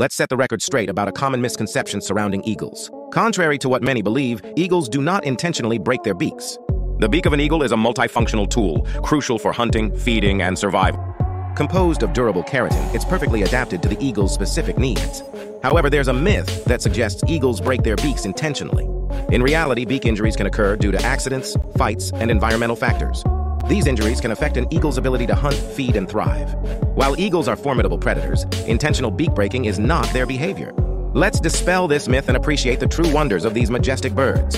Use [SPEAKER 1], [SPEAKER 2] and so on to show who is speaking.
[SPEAKER 1] let's set the record straight about a common misconception surrounding eagles. Contrary to what many believe, eagles do not intentionally break their beaks. The beak of an eagle is a multifunctional tool, crucial for hunting, feeding, and survival. Composed of durable keratin, it's perfectly adapted to the eagle's specific needs. However, there's a myth that suggests eagles break their beaks intentionally. In reality, beak injuries can occur due to accidents, fights, and environmental factors. These injuries can affect an eagle's ability to hunt, feed, and thrive. While eagles are formidable predators, intentional beak breaking is not their behavior. Let's dispel this myth and appreciate the true wonders of these majestic birds.